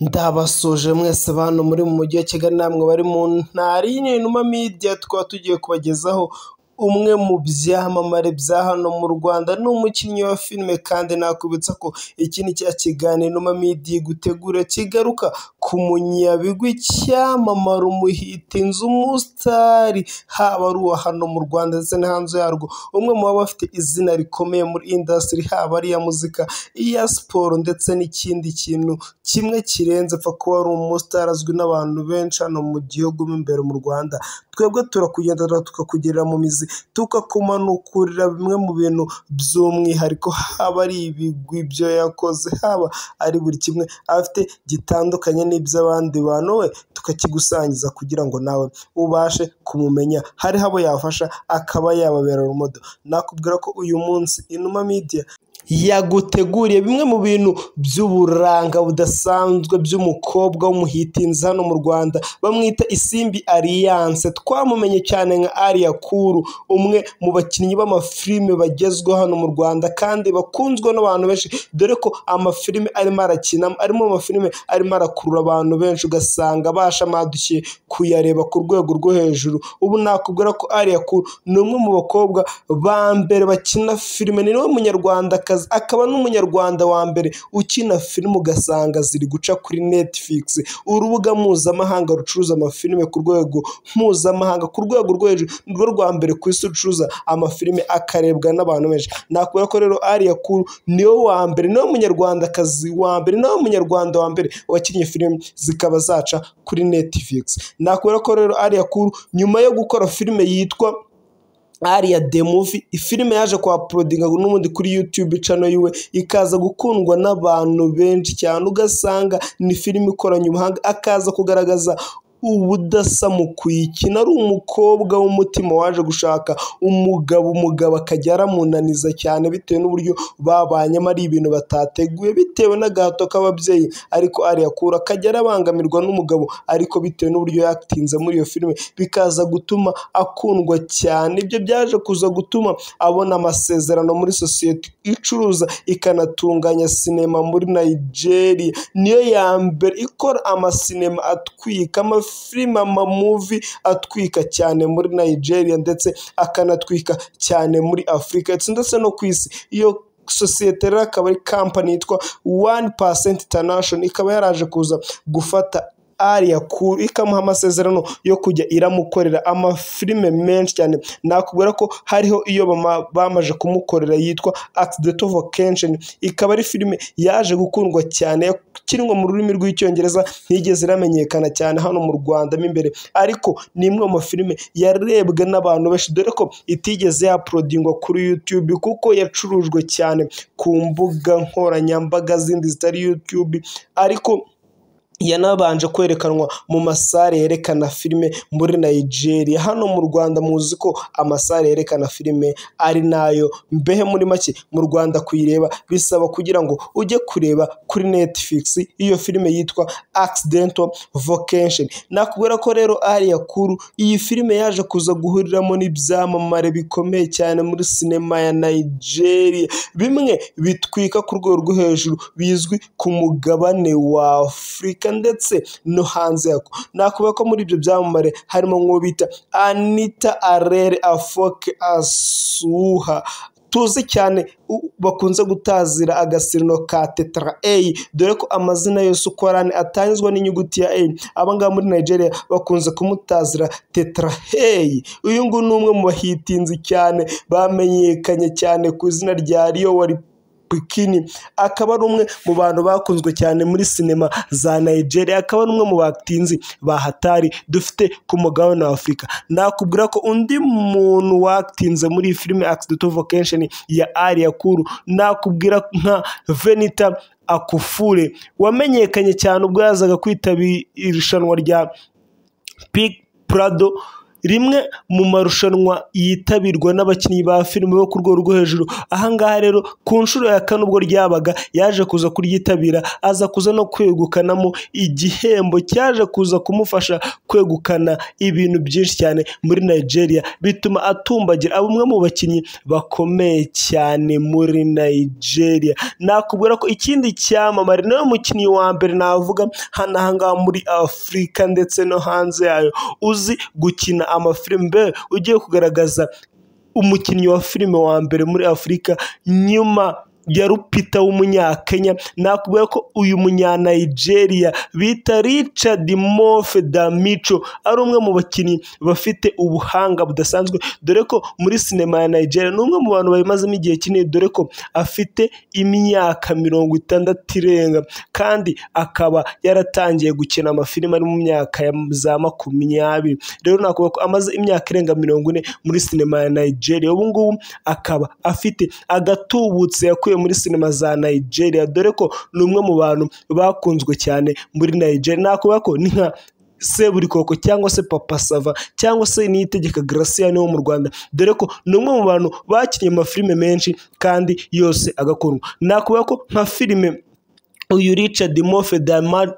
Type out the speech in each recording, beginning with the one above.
Ndabasoje mwese bantu muri mu mujyi wa Kigali namwe bari mu ntara y'Inuma Media tukaba tugiye kubagezaho umwe mu byamamare bya hano mu Rwanda ni umukinnyi wa filime kandi nakubitsa ko iki ni cya kiganiro Inuma Media igutegura kigaruka ku munyabigwi icyamamare umuhitinzi umusitari haba ari uwa hano mu Rwanda ndetse no hanze yarwo. Umwe mu baba bafite izina rikomeye muri indasitiri haba ari iya muzika iya siporo ndetse n'ikindi kintu kimwe kirenze apfa kuba ari umusitari azwi n'abantu benshi hano mu gihugu mo imbere mu Rwanda. Twebwe turakugendera tukakugerera mu mizi tukakumanukurira bimwe mu bintu by'umwihariko haba ari ibigwi byo yakoze haba ari buri kimwe afite gitandukanye n'iby'abandi bantu we tukakigusangiza kugira ngo nawe ubashe kumumenya. Hariho abo yafasha akaba yababera urumodo. Nakubwira ko uyu munsi Inuma Media yaguteguriye bimwe mu bintu by'uburanga budasanzwe by'umukobwa w'umuhitinzi hano mu Rwanda bamwita Isimbi Alliance. Twamumenye cyane nka Aria Kuru umwe mu bakinnyi b'amafilime bagezweho hano mu Rwanda kandi bakunzwe n'abantu benshi dore ko amafilime arimo arakina arimo amafilime arimo arakurura abantu benshi ugasanga bashamadukiye kuyareba ku rwego rwo hejuru. Ubu nakubwira ko Aria Kuru ni umwe mu bakobwa ba mbere bakina filime ni nawe munyarwandakazi akaba n'umunyarwanda wa mbere ukina filime ugasanga ziri guca kuri Netflix. Urubuga mpuzamahanga rucuruza amafilime ku rwego mpuzamahanga ku rwego rwo hejuru nirwo rwa mbere ku isi rucuruza amafilime akarebwa n'abantu benshi. Nakubwira ko rero Aria Kuru ni we wa mbere ni we munyarwandakazi wa mbere ni we munyarwanda wa mbere wakinnye filime zikaba zaca kuri Netflix. Nakubwira ko rero Aria Kuru nyuma yo gukora filime yitwa Aria the movie filime yaje kwa porodinga n'ubundi kuri YouTube channel yiwe ikaza gukundwa n'abantu benshi cyane. Ugasanga ni filime ikoranye ubuhanga akaza kugaragaza ubudasa mu kuyikina ari umukobwa w'umutima waje gushaka umugabo umugabo akajya aramunaniza cyane bitewe n'uburyo babanyemo ari ibintu batateguye bitewe n'agahato k'ababyeyi ariko Aria Kuru akajya arabangamirwa n'umugabo ariko bitewe n'uburyo yatinze muri iyo filime bikaza gutuma akundwa cyane. Ibyo byaje kuza gutuma abona amasezerano muri sosiyete icuruza ikanatunganya sinema muri Nigeria. Niyo ya mbere ikora amasinema atwika amafilime amamuvi atwika cyane muri Nigeria ndetse akanatwika cyane muri Afurika ndetse no ku isi. Iyo sosiyete rero akaba ari kampani yitwa wani pasenti intanashoni ikaba yaraje kuza gufata Aria Kuru ikamuha amasezerano yo kujya iramukorera. Amafilime menshi cyane. Nakubwira ko hariho iyo bamaze kumukorera yitwa Accident of Vacation ikaba ari filime yaje gukundwa cyane yakinwa mu rurimi rw'icyongereza ntigeze iramenyekana cyane hano mu Rwanda mo imbere. Ariko ni imwe mu mafilime yarebwe n'abantu benshi. Dore ko itigeze yaporodingwa kuri YouTube kuko yacurujwe cyane ku mbuga nkoranyambaga zindi zitari YouTube. Ariko yanabanje kwerekanwa mu masare yerekana filime muri Nigeria. Hano mu Rwanda muzi ko amasare yerekana filime ari na yo. Mbehe muri make mu Rwanda kuyireba bisaba kugira ngo ujye kureba kuri Netflix. Iyo filime yitwa Accidental Vacation nakubwira ko rero Aria Kuru iyi filime yaje kuza guhuriramo n'ibyamamare bikomeye cyane muri sinema ya Nigeria. Bimwe bitwika ku rwego rwo hejuru bizwi ku mugabane wa Afurika ndetse no hanze yako. Nakuvuga ko muri ibyo byamamare harimo nk'uwo bita Anita Arere Afoke Asuha. Tuzi cyane bakunze gutazira agasirino ka tetara eyi dore ko amazina yose uko ari ane atangizwa n'inyuguti ya eyi abangaba muri Nigeria bakunze kumutazira tetara heyi uyu nguyu ni umwe mu bahitinzi cyane bamenyekanye cyane ku izina rya Rio wari Bikini. Akaba ari umwe mu bantu bakunzwe cyane muri sinema za Nigeria. Akaba ari umwe mu batinzi ba hatari dufite ku mugabane wa Afurika nakubwira ko undi muntu watinze muri iyi filime Accident of Vacation ya Aria Kuru nakubwira nka Venita Akufure. Wamenyekanye cyane ubwo yazaga kwitabira irushanwa rya Big Prado rimwe mu marushanwa yitabirwa n'abakinnyi ba filime bo ku rwego rwo hejuru. Ahangaha rero ku nshuro ya kane ubwo ryabaga yaje kuza kuryitabira aza kuza no kwegukanamo igihembo. Cyaje kuza kumufasha kwegukana ibintu byinshi cyane muri Nigeria bituma atumbagira. Aba umwe mu bakinnyi bakomeye cyane muri Nigeria. Nakubwira ko ikindi cyamamare ni we mukinnyi wa mbere navuga hano ahangaha muri Afurika ndetse no hanze yayo uzi gukina amafilime ugiye kugaragaza umukinnyi wa filime wa mbere muri Afurika nyuma ya Lupita w'umunyakenya nakubwira ko uyu munyanigeria bita Richard Mofe Damico ari umwe mu bakinnyi bafite ubuhanga budasanzwe. Dore ko muri sinema ya Nigeria ni umwe mu bantu babimazemo igihe kinini dore ko afite imyaka mirongo itandatu irenga kandi akaba yaratangiye gukina amafilime ari mu myaka ya za makumyabiri. Rero nakuvuga ko amaze imyaka irenga mirongo ine muri sinema ya Nigeria ubu ngubu akaba afite agatubutse yakuye muri sinema za Nigeria. Dore ko ni umwe mu bantu bakunzwe cyane muri Nigeria. Nakuvuga ko ni nka Seburikoko cyangwa se Papa Sava cyangwa se Niyitegeka Graciane wo mu Rwanda. Dore ko ni umwe mu bantu bakinnye amafilime menshi kandi yose agakundwa nakuvuga ko nka filime uyu Richard Mofe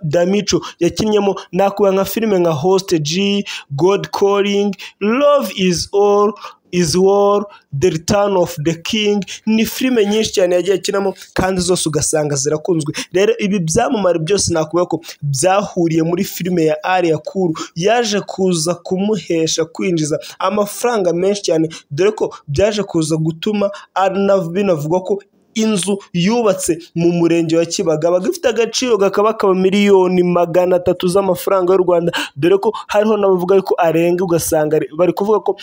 Damico yakinnyemo nakuba nka filime nka Hostage God Calling Love is all is war the return of the king. Ni filime nyinshi cyane yagiye akinamo kandi zose ugasanga zirakunzwe. Rero ibi byamamare byose nakuvuga ko byahuriye muri filime ya Aria Kuru yaje kuza kumuhesha kwinjiza amafaranga menshi cyane dore ko byaje kuza gutuma binavugwa ko inzu yubatse mu murenge wa Kibagabaga ifite agaciro kakaba kaba miliyoni magana atatu z'amafaranga y'u Rwanda. Dore ko hariho n'abavuga ko arenga ugasanga bari kuvuga ko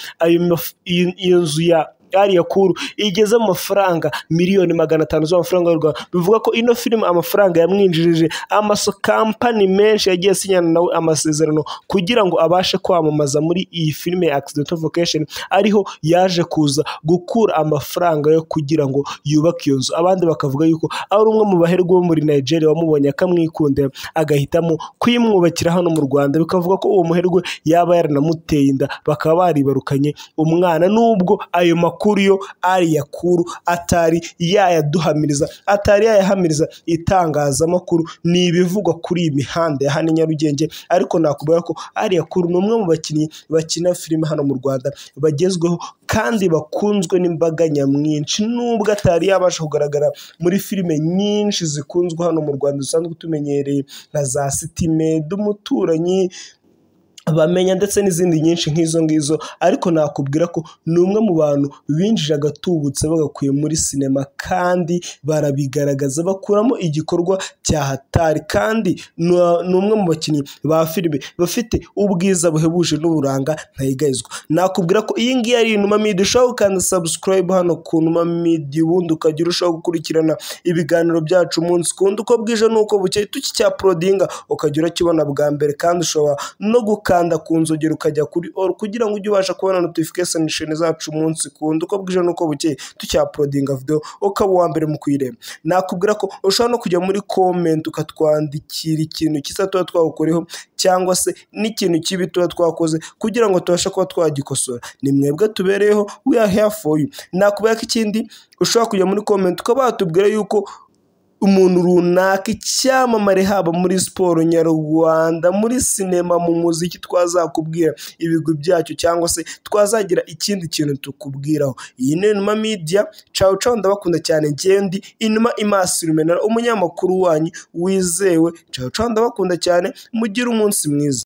iyo nzu ya Aria Kuru igeze mu mafaranga miliyoni magana atanu z'amafaranga y'u Rwanda. Bivuga ko ino filime amafaranga yamwinjirije amaso kampani menshi yagiye asinyana nawe amasezerano kugira ngo abashe kwamamaza muri iyi filime ya Accidental Vocation ariho yaje kuza gukura amafaranga yo kugira ngo yubake iyo nzu. Abandi bakavuga yuko ari umwe mu baherwe bo muri Nigeria wamubonye akamwikundira agahitamo kuyimwubakira hano mu Rwanda. Bikavuga ko uwo muherwe yaba yaranamuteye inda bakaba baribarukanye umwana nubwo ayo makuru yo Aria Kuru atari yayaduhamiriza atari yayahamiriza itangazamakuru. Ni ibivugwa kuri iyi mihanda ya hano Nyarugenge ariko nakubwira ko Aria Kuru ni umwe mu bakinnyi bakina filime hano mu Rwanda bagezweho kandi bakunzwe n'imbaga nyamwinshi. Nubwo atari yabasha kugaragara muri filime nyinshi zikunzwe hano mu Rwanda dusanzwe tumenyereye nka za Citimed umuturanyi bamenya ndetse n'izindi nyinshi nk'izo ngizo ariko nakubwira ko ni umwe mu bantu binjije agatubutse bagakuye muri sinema kandi barabigaragaza bakuramo igikorwa cya hatari kandi ni umwe mu bakinnyi ba filime bafite ubwiza buhebuje n'uburanga ntayigayizwa. Nakubwira ko iyi ngiyi ari inuma midi ushobora gukanda subscribe hano ku numa midi ubundi ukajya urushaho gukurikirana ibiganiro byacu umunsi ku wundi. Uko bwije n'uko bukeye tukicyaporodinga ukajya urakibona bwa mbere kandi ushobora no gukanda ukanda ku nzogera ukajya kuri all kugira ngo ujye ubasha kubona notification zacu umunsi ku wundi uko bwije n'uko bukeye tucyaporodinga video ukaba uwa mbere mu kuyireba nakubwira ko ushobora no kujya muri comment ukatwandikira ikintu cyiza tuba twagukoreho cyangwa se n'ikintu kibi tuba twakoze kugira ngo tubashe kuba twagikosora. Ni mwebwe tubereyeho we are here for you. Nakubwira ko ikindi ushobora kujya muri comment ukaba watubwira yuko umuntu runaka icyamamare haba muri siporo nyarwanda muri sinema mu muziki twazakubwira ibigwi byacyo cyangwa se twazagira ikindi kintu tukubwiraho. Iyi ni inuma media cawu cawu ndabakunda cyane ngendi inuma imasi rumenera umunyamakuru wanyu wizewe. Cawu cawu ndabakunda cyane mugire umunsi mwiza.